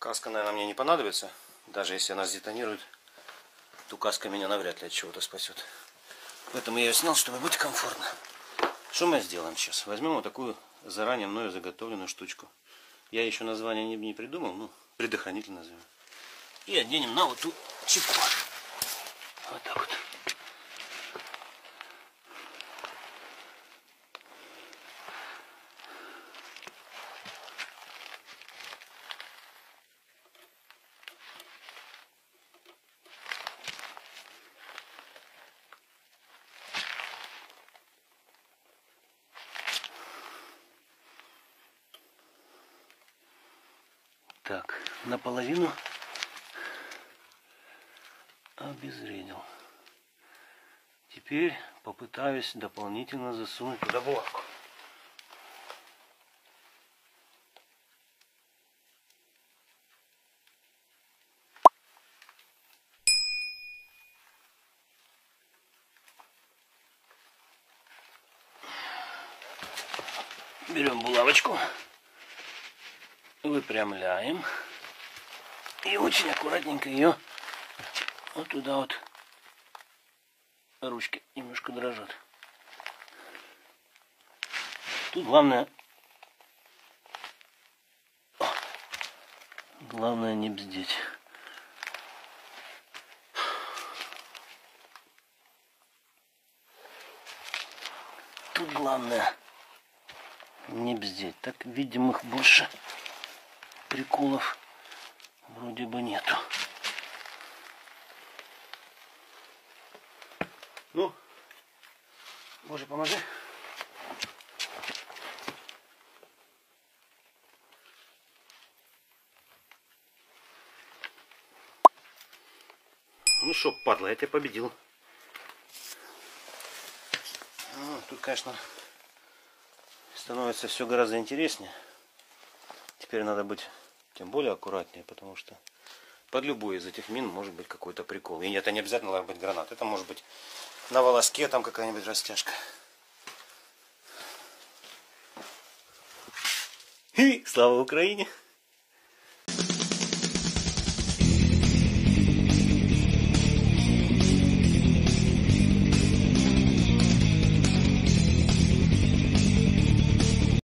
Каска, наверное, мне не понадобится. Даже если она сдетонирует, то каска меня навряд ли от чего-то спасет. Поэтому я ее снял, чтобы быть комфортно. Что мы сделаем сейчас? Возьмем вот такую заранее мною заготовленную штучку. Я еще название не, придумал, ну, предохранитель назовем. И оденем на вот ту чипку. Вот так вот. Так, наполовину обезвредил. Теперь попытаюсь дополнительно засунуть туда булавку. Берем булавочку, выпрямляем и очень аккуратненько ее вот туда вот ручки немножко дрожат. Тут главное главное не бздеть. Тут главное не бздеть. Так видимых больше приколов вроде бы нету. Ну, Боже, поможи. Ну что, падла, я тебя победил. Ну, тут, конечно, становится все гораздо интереснее. Теперь надо быть тем более аккуратнее, потому что под любой из этих мин может быть какой-то прикол. И это не обязательно должен быть гранат. Это может быть на волоске там какая-нибудь растяжка. И слава Украине!